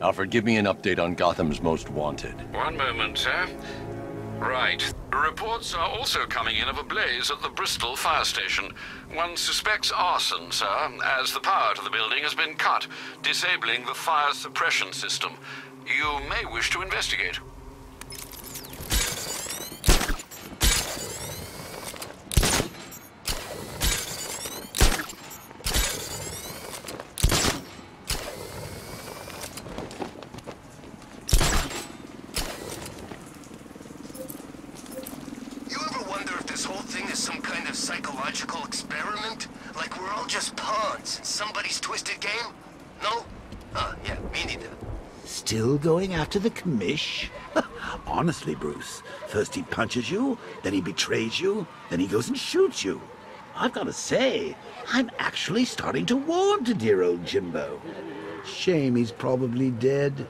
Alfred, give me an update on Gotham's Most Wanted. One moment, sir. Right. Reports are also coming in of a blaze at the Bristol fire station. One suspects arson, sir, as the power to the building has been cut, disabling the fire suppression system. You may wish to investigate. You ever wonder if this whole thing is some kind of psychological experiment? Like we're all just pawns in somebody's twisted game? No? Huh, yeah, me neither. Still going after the commish? Honestly, Bruce, first he punches you, then he betrays you, then he goes and shoots you. I've got to say, I'm actually starting to warm to dear old Jimbo. Shame he's probably dead.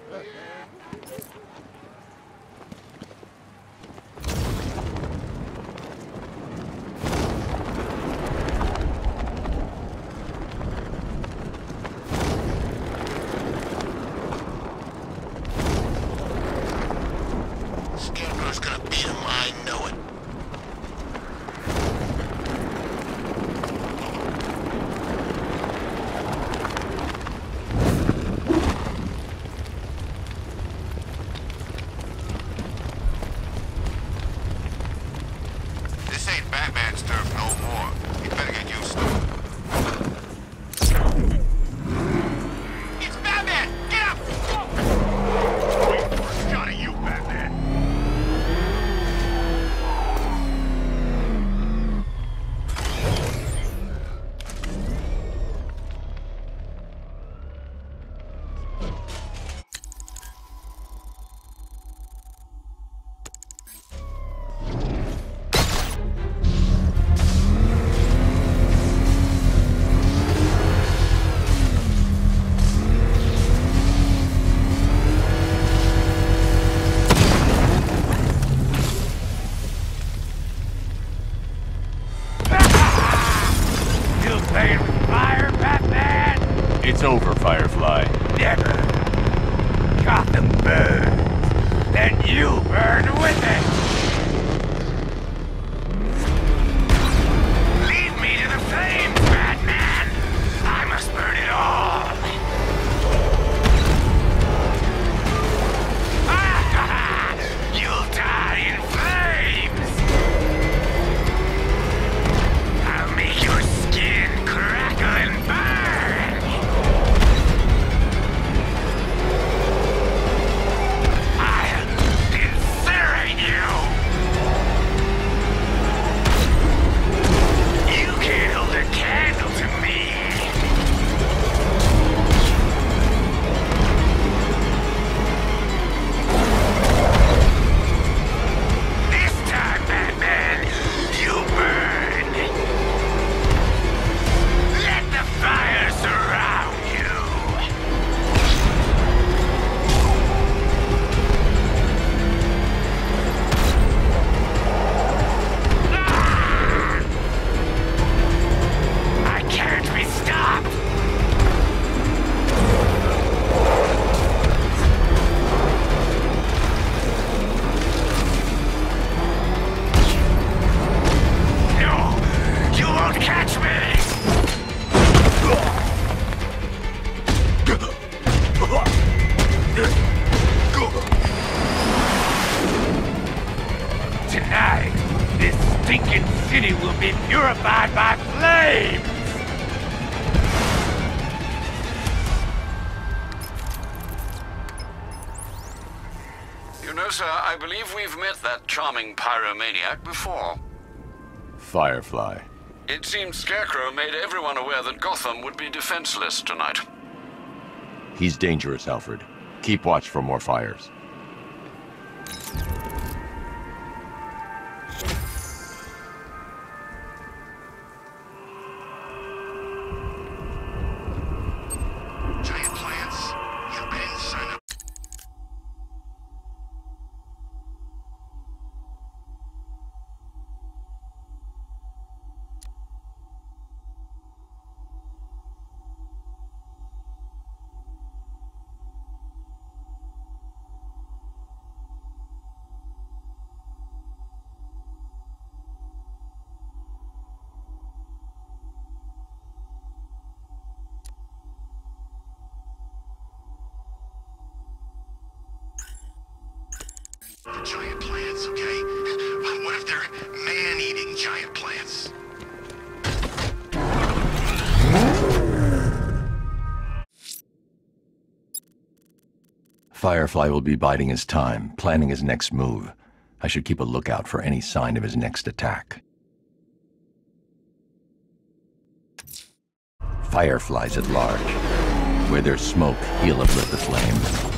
Over, Firefly. Never. Gotham burns. Then you burn with it. You know, sir, I believe we've met that charming pyromaniac before. Firefly. It seems Scarecrow made everyone aware that Gotham would be defenseless tonight. He's dangerous, Alfred. Keep watch for more fires. Giant plants, okay? What if they're man-eating giant plants? Firefly will be biding his time, planning his next move. I should keep a lookout for any sign of his next attack. Fireflies at large. Where there's smoke, he'll uplift the flames.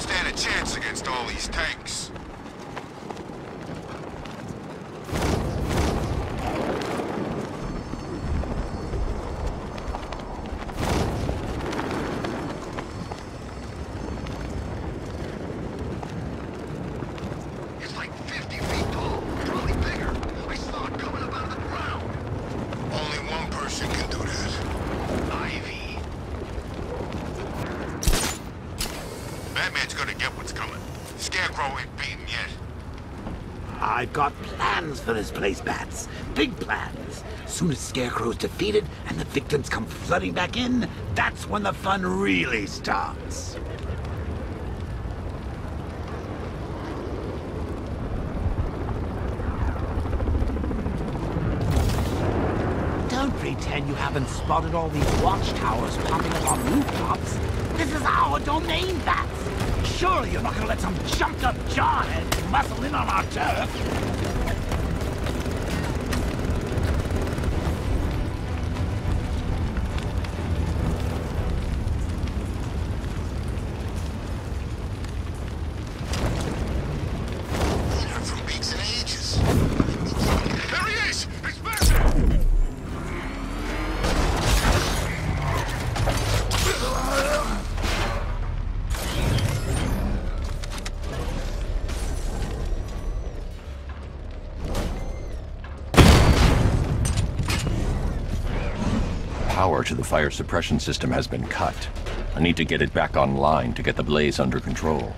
Stand a chance against all these tanks. It's like 50 feet tall, probably bigger. I saw it coming up out of the ground. Only one person can do that. Ivy. Batman's gonna get what's coming. Scarecrow ain't beaten yet. I've got plans for this place, Bats. Big plans. Soon as Scarecrow's defeated and the victims come flooding back in, that's when the fun really starts. Don't pretend you haven't spotted all these watchtowers popping up on rooftops. This is our domain, Bats. Surely you're not gonna let some jumped-up jarhead muscle in on our turf. To the fire suppression system has been cut. I need to get it back online to get the blaze under control.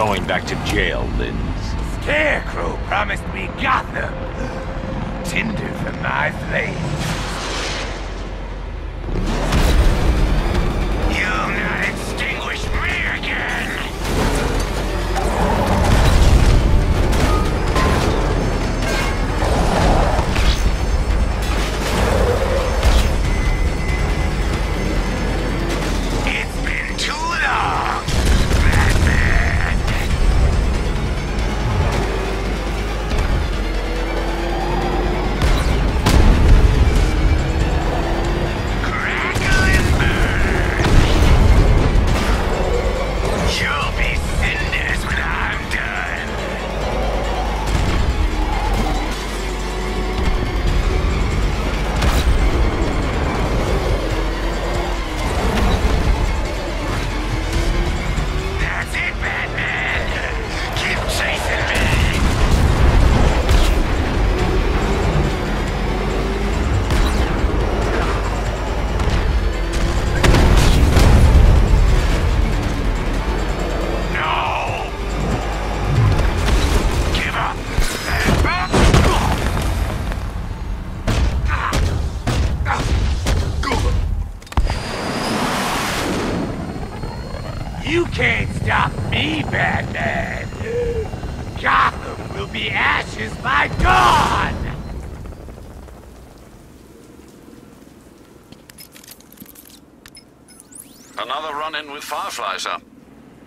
Going back to jail, Lynns. Scarecrow promised me Gotham. Tinder for my flame. You can't stop me, Batman! Gotham will be ashes by dawn! Another run-in with Firefly, sir.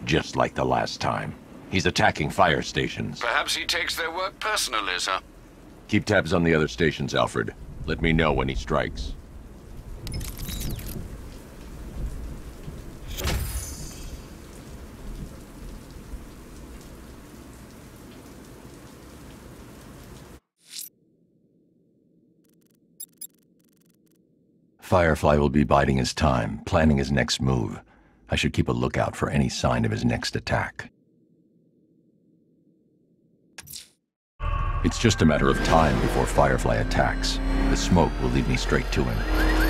Just like the last time. He's attacking fire stations. Perhaps he takes their work personally, sir. Keep tabs on the other stations, Alfred. Let me know when he strikes. Firefly will be biding his time, planning his next move. I should keep a lookout for any sign of his next attack. It's just a matter of time before Firefly attacks. The smoke will lead me straight to him.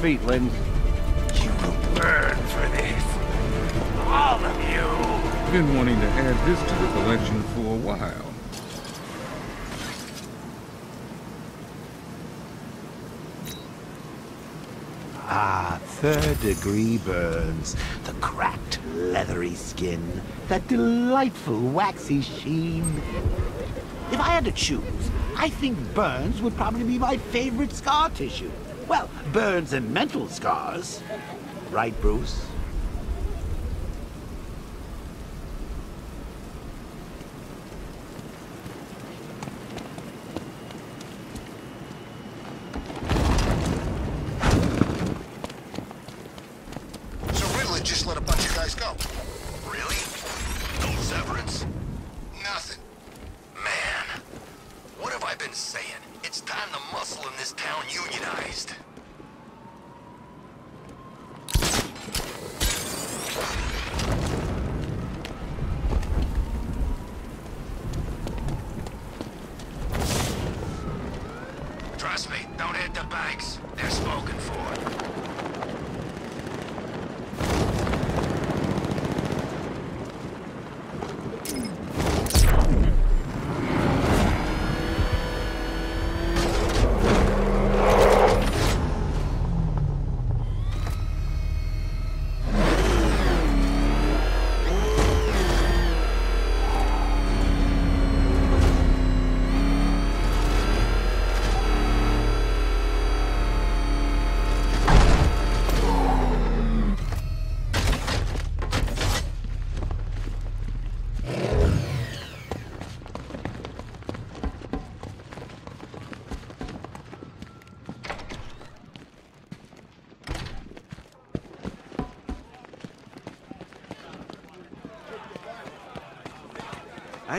Feet, Lynn. You will burn for this. All of you! Been wanting to add this to the collection for a while. Ah, third degree burns. The cracked, leathery skin. That delightful waxy sheen. If I had to choose, I think burns would probably be my favorite scar tissue. Well, burns and mental scars. Right, Bruce?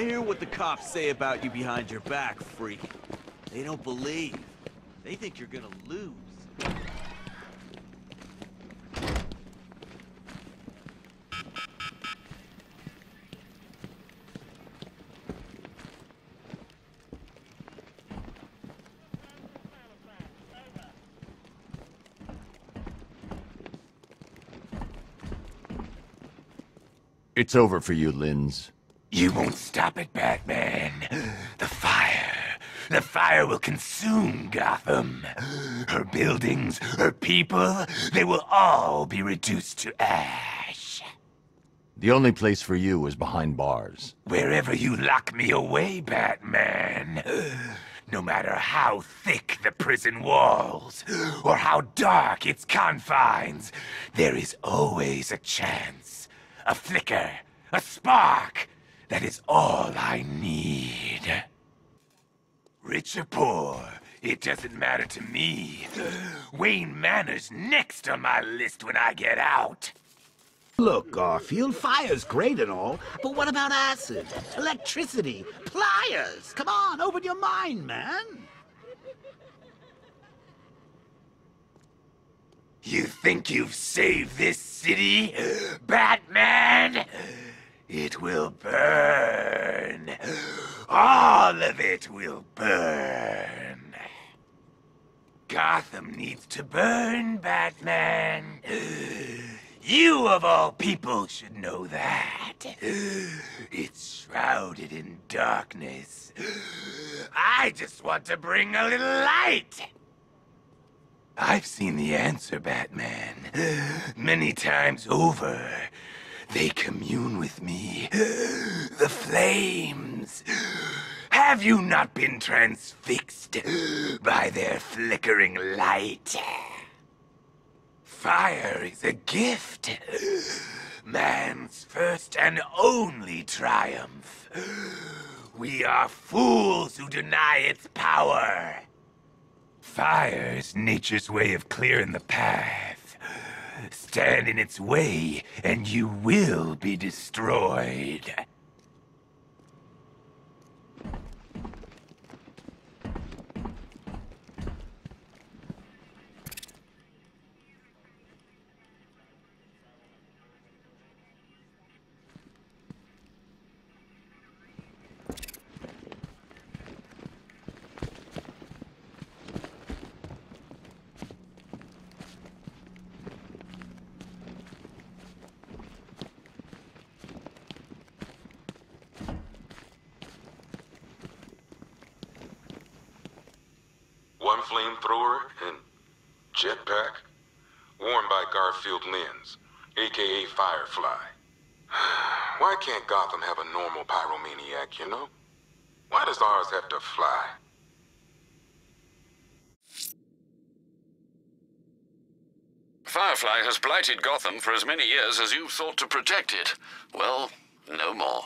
I hear what the cops say about you behind your back, freak. They don't believe. They think you're gonna lose. It's over for you, Lynns. You won't stop it, Batman. The fire. The fire will consume Gotham. Her buildings, her people, they will all be reduced to ash. The only place for you is behind bars. Wherever you lock me away, Batman. No matter how thick the prison walls, or how dark its confines, there is always a chance, a flicker, a spark. That is all I need. Rich or poor, it doesn't matter to me. Wayne Manor's next on my list when I get out. Look, Garfield, fire's great and all, but what about acid, electricity, pliers? Come on, open your mind, man. You think you've saved this city, Batman? It will burn. All of it will burn. Gotham needs to burn, Batman. You, of all people, should know that. It's shrouded in darkness. I just want to bring a little light. I've seen the answer, Batman. Many times over. They commune with me. The flames. Have you not been transfixed by their flickering light? Fire is a gift. Man's first and only triumph. We are fools who deny its power. Fire is nature's way of clearing the path. Stand in its way, and you will be destroyed. Flamethrower and jetpack? Worn by Garfield Lynns, aka Firefly. Why can't Gotham have a normal pyromaniac, you know? Why does ours have to fly? Firefly has blighted Gotham for as many years as you've thought to protect it. Well, no more.